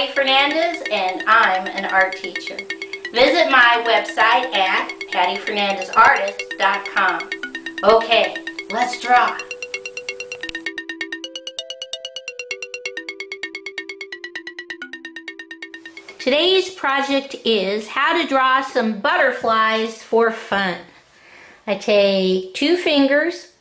Patty Fernandez and I'm an art teacher. Visit my website at pattyfernandezartist.com. Okay, let's draw. Today's project is how to draw some butterflies for fun. I take two fingers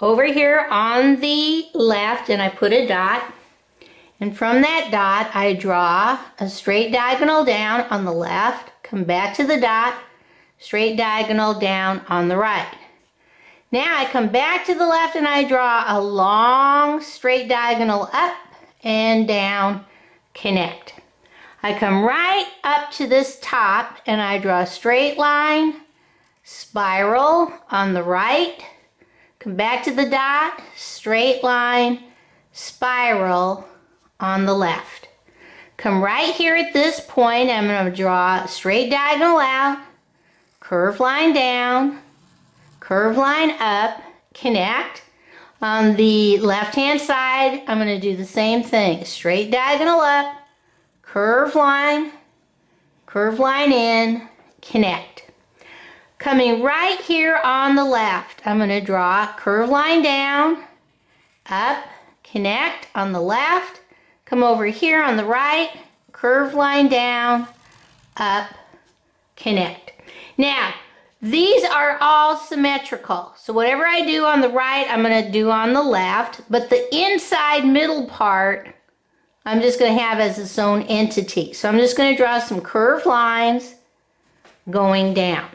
over here on the left and I put a dot. And from that dot, I draw a straight diagonal down on the left, come back to the dot, straight diagonal down on the right. Now I come back to the left and I draw a long straight diagonal up and down, connect. I come right up to this top and I draw a straight line, spiral on the right, come back to the dot, straight line, spiral on the left. Come right here at this point, I'm going to draw a straight diagonal out, curve line down, curve line up, connect. On the left hand side, I'm going to do the same thing, straight diagonal up, curve line, curve line in, connect. Coming right here on the left, I'm going to draw curve line down, up, connect on the left, come over here on the right, curve line down, up, connect. Now, these are all symmetrical. So whatever I do on the right, I'm going to do on the left, but the inside middle part I'm just going to have as its own entity. So I'm just going to draw some curved lines going down.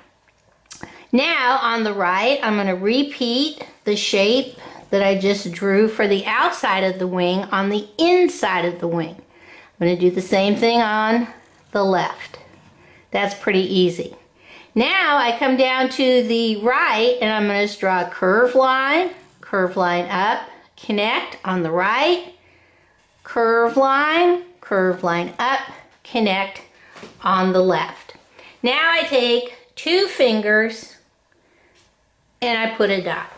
Now on the right, I'm going to repeat the shape that I just drew for the outside of the wing on the inside of the wing. I'm going to do the same thing on the left. That's pretty easy. Now I come down to the right and I'm going to draw a curved line, curved line up, connect on the right, curve line, curve line up, connect on the left. Now I take two fingers and I put a dot.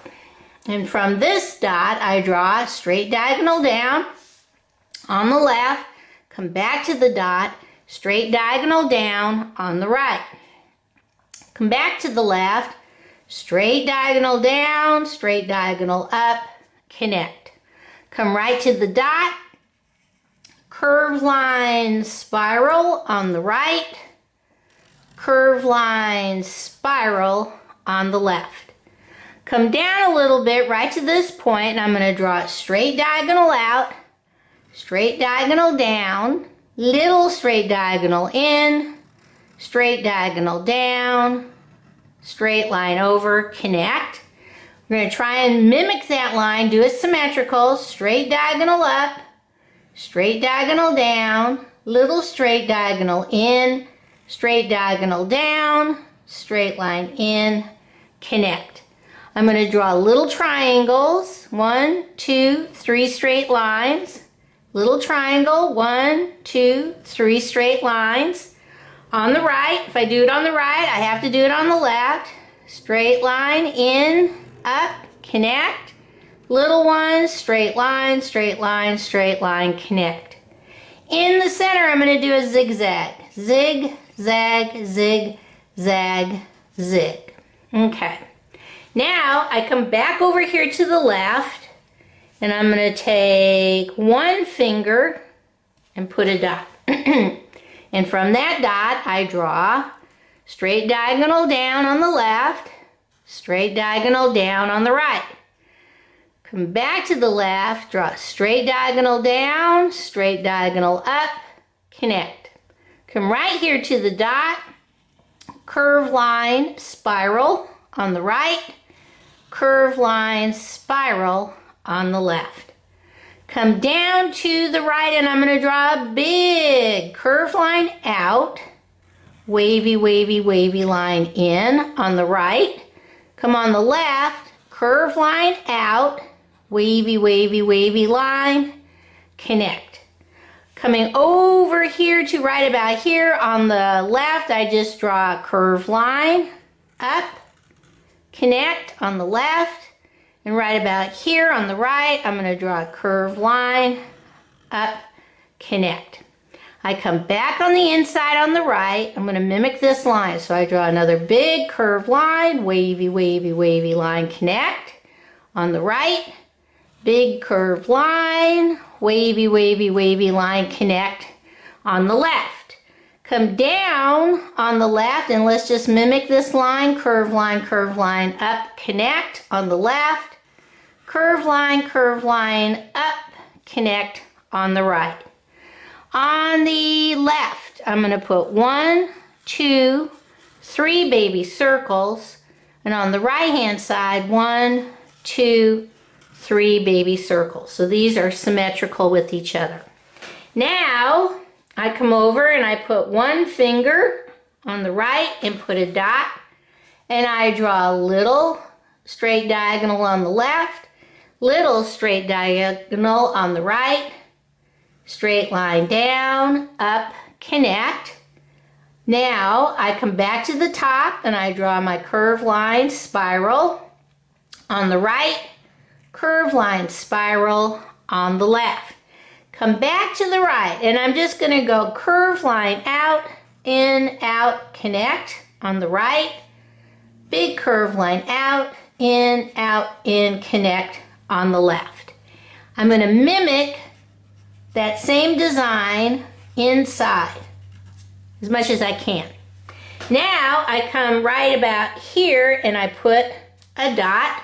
And from this dot, I draw a straight diagonal down on the left, come back to the dot, straight diagonal down on the right. Come back to the left, straight diagonal down, straight diagonal up, connect. Come right to the dot, curve line spiral on the right, curve line spiral on the left. Come down a little bit right to this point and I'm going to draw a straight diagonal out, straight diagonal down, little straight diagonal in, straight diagonal down, straight line over, connect. We're going to try and mimic that line, do it symmetrical, straight diagonal up, straight diagonal down, little straight diagonal in, straight diagonal down, straight line in, connect. I'm going to draw little triangles, one, two, three straight lines, little triangle, one, two, three straight lines. On the right, if I do it on the right, I have to do it on the left. Straight line in, up, connect, Little one, straight line, straight line, straight line, connect. In the center, I'm going to do a zigzag. Zig, zag, zig, zag, zig. Okay. Now, I come back over here to the left, and I'm going to take one finger and put a dot. and from that dot, I draw straight diagonal down on the left, straight diagonal down on the right. Come back to the left, draw straight diagonal down, straight diagonal up, connect. Come right here to the dot, curve line, spiral on the right, curve line, spiral on the left. Come down to the right and I'm going to draw a big curve line out, wavy, wavy, wavy line in on the right. Come on the left, curve line out, wavy, wavy, wavy line, connect. Coming over here to right about here on the left, I just draw a curved line, up, connect on the left, and right about here on the right, I'm going to draw a curved line, up, connect. I come back on the inside on the right. I'm going to mimic this line. So I draw another big curved line, wavy, wavy, wavy line, connect. On the right, big curved line, wavy, wavy, wavy line, connect. On the left, come down on the left and let's just mimic this line, curved line, curved line, up, connect. On the left, curved line, curved line, up, connect on the right. On the left, I'm going to put one, two, three baby circles. And on the right hand side, one, two, three baby circles. So these are symmetrical with each other. Now, I come over and I put one finger on the right and put a dot. And I draw a little straight diagonal on the left, little straight diagonal on the right, straight line down, up, connect. Now I come back to the top and I draw my curved line spiral on the right, curved line spiral on the left. Come back to the right and I'm just going to go curve line out, in, out, connect on the right, big curve line out, in, out, in, connect on the left. I'm going to mimic that same design inside as much as I can. Now I come right about here and I put a dot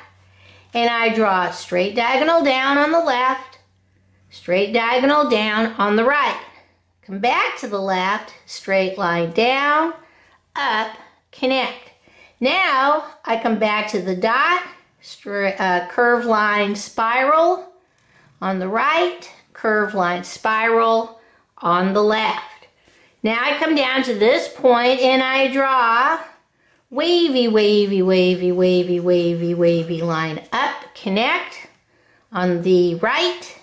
and I draw a straight diagonal down on the left, straight diagonal down on the right. Come back to the left, straight line down, up, connect. Now I come back to the dot, straight, uh, curved line spiral on the right, curve line spiral on the left. Now I come down to this point and I draw wavy, wavy, wavy, wavy, wavy, wavy line up, connect on the right,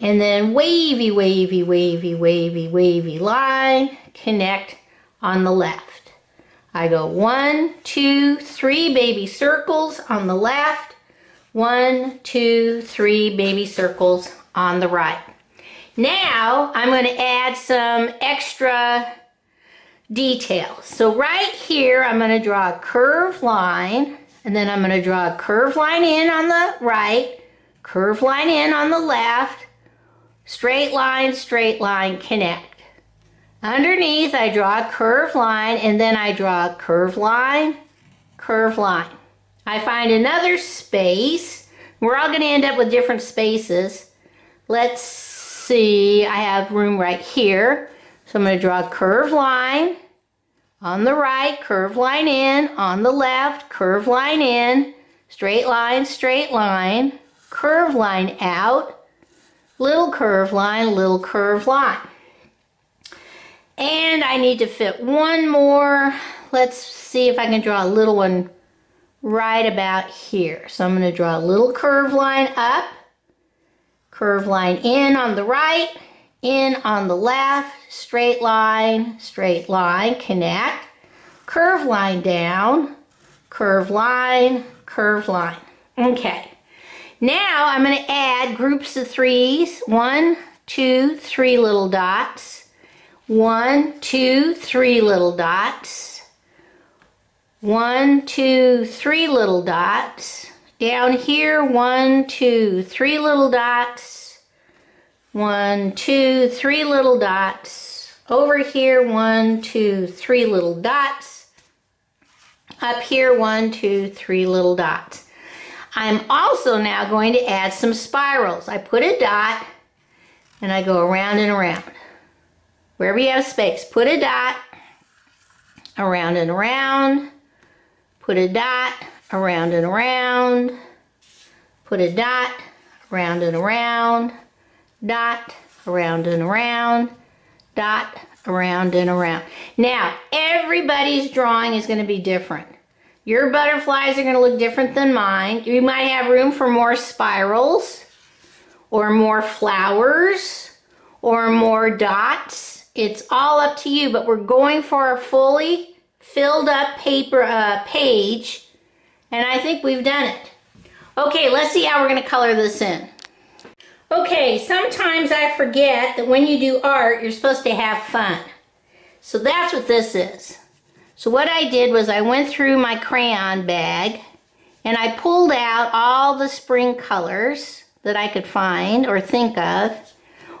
and then wavy, wavy, wavy, wavy, wavy line, connect on the left. I go one, two, three baby circles on the left, one, two, three baby circles on the right. Now I'm going to add some extra details. So right here I'm going to draw a curved line and then I'm going to draw a curved line in on the right, curved line in on the left, straight line, straight line, connect. Underneath I draw a curved line and then I draw a curved line, curved line. I find another space. We're all going to end up with different spaces. Let's see, I have room right here. So I'm going to draw a curved line on the right, curved line in, on the left, curved line in, straight line, straight line, curved line out, little curved line, little curved line. And I need to fit one more. Let's see if I can draw a little one right about here. So I'm going to draw a little curved line up, Curve line in on the right, in on the left, straight line, straight line, connect. Curve line down, curve line, curve line. Okay. Now I'm going to add groups of threes. One, two, three little dots. One, two, three little dots. One, two, three little dots. Down here, one, two, three little dots. One, two, three little dots. Over here, one, two, three little dots. Up here, one, two, three little dots. I'm also now going to add some spirals. I put a dot and I go around and around. Wherever you have space, put a dot, around and around, put a dot, around and around, put a dot, around and around, dot, around and around, dot, around and around. Now, everybody's drawing is going to be different. Your butterflies are going to look different than mine. You might have room for more spirals or more flowers or more dots. It's all up to you, but we're going for a fully filled up paper uh, page and I think we've done it. Okay, let's see how we're going to color this in. Okay, sometimes I forget that when you do art, you're supposed to have fun. So that's what this is. So what I did was I went through my crayon bag and I pulled out all the spring colors that I could find or think of,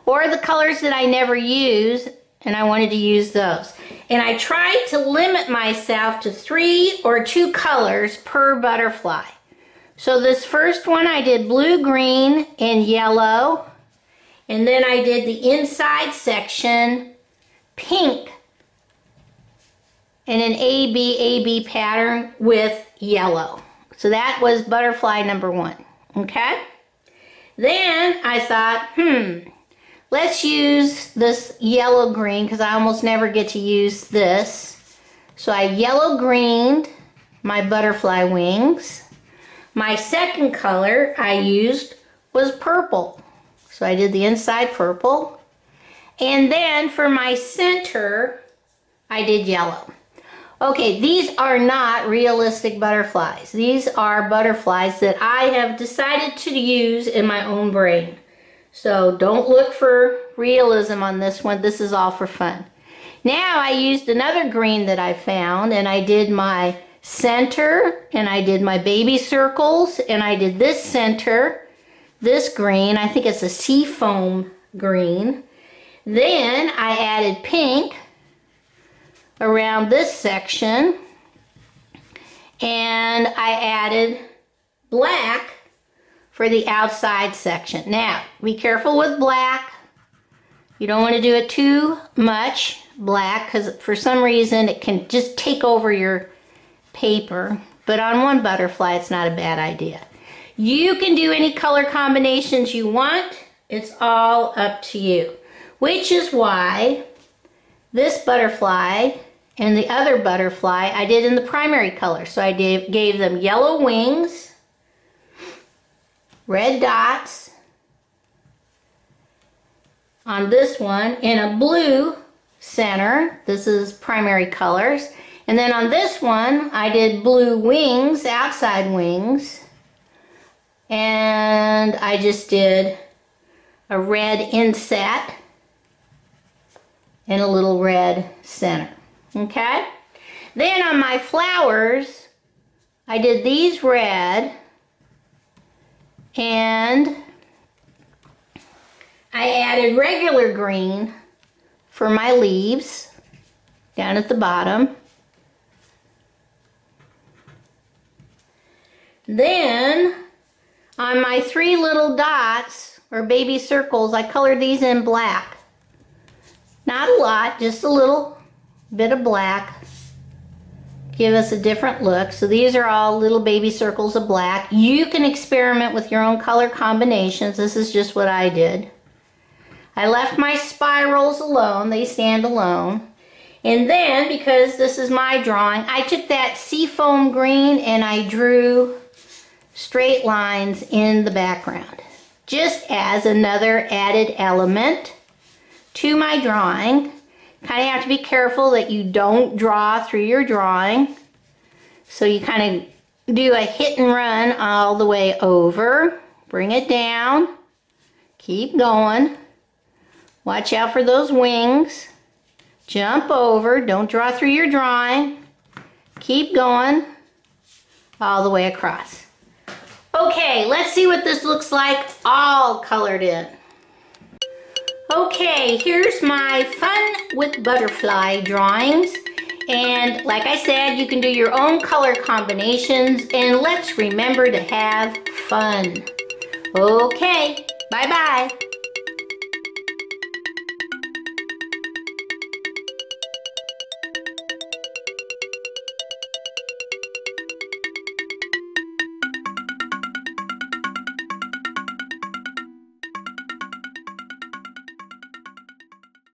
or the colors that I never use, and I wanted to use those. And I tried to limit myself to three or two colors per butterfly. So this first one I did blue, green, and yellow. And then I did the inside section pink and an AB, AB pattern with yellow. So that was butterfly number one, okay? Then I thought, hmm, let's use this yellow green because I almost never get to use this. So I yellow greened my butterfly wings. My second color I used was purple. So I did the inside purple. And then for my center, I did yellow. Okay, these are not realistic butterflies. These are butterflies that I have decided to use in my own brain. So don't look for realism on this one. This is all for fun. Now I used another green that I found and I did my center and I did my baby circles and I did this center, this green, I think it's a seafoam green. Then I added pink around this section and I added black for the outside section. Now, be careful with black. You don't want to do it too much black because for some reason it can just take over your paper. But on one butterfly, it's not a bad idea. You can do any color combinations you want. It's all up to you. Which is why this butterfly and the other butterfly I did in the primary color. So I did, gave them yellow wings, red dots on this one, in a blue center. This is primary colors. And then on this one, I did blue wings, outside wings. And I just did a red inset and a little red center. Okay? Then on my flowers, I did these red and I added regular green for my leaves down at the bottom. Then on my three little dots or baby circles, I colored these in black. Not a lot, just a little bit of black give us a different look. So these are all little baby circles of black. You can experiment with your own color combinations. This is just what I did. I left my spirals alone. They stand alone. And then, because this is my drawing, I took that seafoam green and I drew straight lines in the background. Just as another added element to my drawing. Kind of have to be careful that you don't draw through your drawing. So you kind of do a hit and run all the way over. Bring it down. Keep going. Watch out for those wings. Jump over. Don't draw through your drawing. Keep going all the way across. Okay, let's see what this looks like all colored in. Okay, here's my fun with butterfly drawings. And like I said, you can do your own color combinations and let's remember to have fun. Okay, bye-bye.